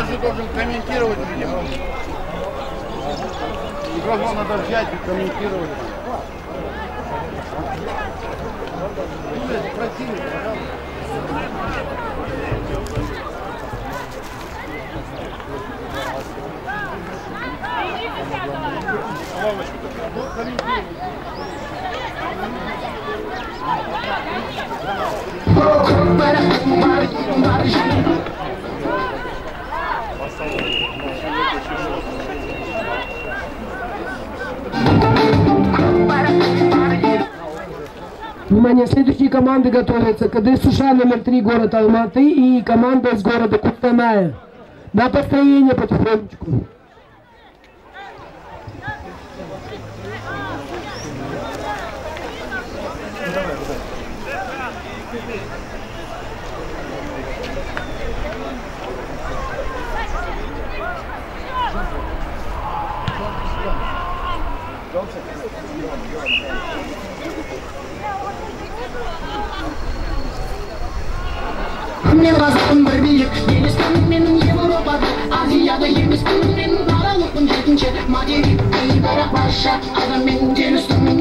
Кто-то же должен комментировать видео. Микрофон надо взять и комментировать. Спросили, пожалуйста. Внимание, следующие команды готовятся. КД Суша номер 3, город Алматы и команда из города Кустаная. На построение потихонечку. мен қазақпын бір билік елеспін менің Европада азияда емеспін мен даралықпын жетінші бірақ дарақбаша адаммен келістім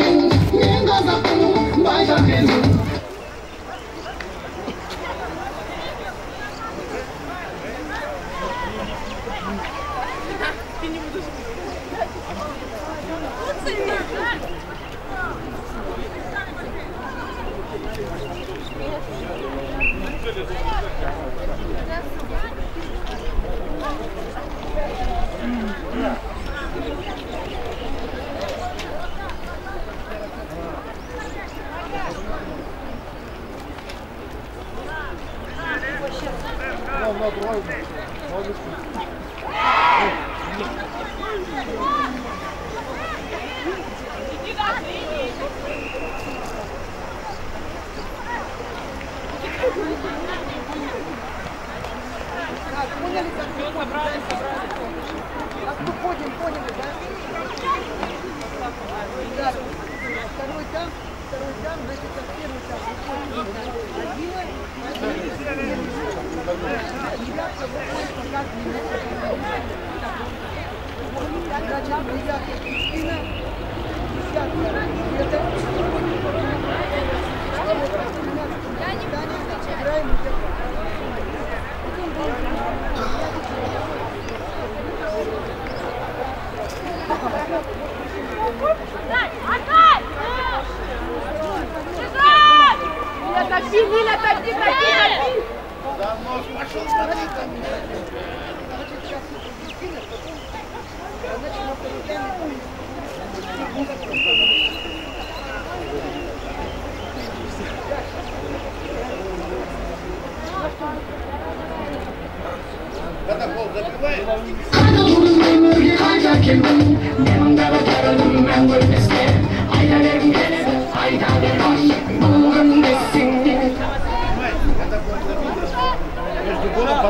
Второй там, второй там, значит, как первый там. Выходим, как Значит, ребята, Кристина,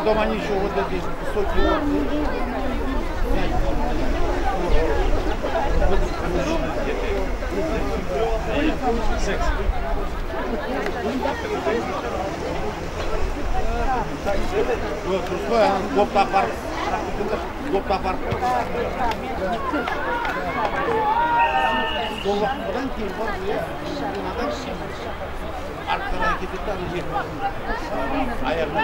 потом они еще вот эти высокие Гоп тапар. Гоп тапар. Сол уақыттан кейін барып иә жаңадан артқа қарай кетеді да ана жер аяғына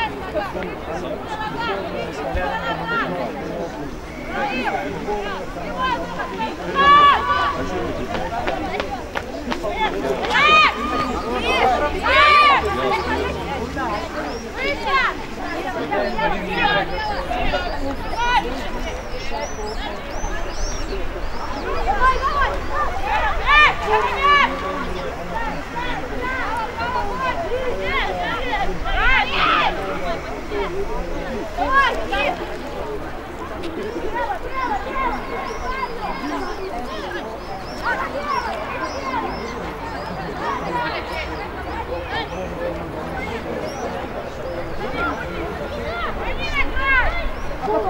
兄